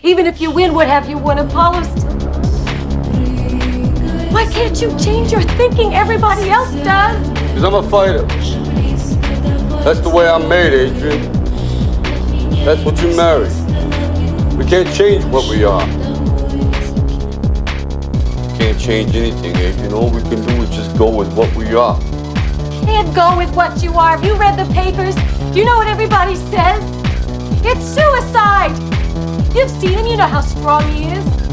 Even if you win, what have you won? Apollo. Why can't you change your thinking? Everybody else does. Because I'm a fighter. That's the way I'm made, Adrian. That's what you marry. We can't change what we are. Can't change anything, Adrian. All we can do is just go with what we are. Can't go with what you are. Have you read the papers? Do you know what everybody says? You've seen him. You know how strong he is.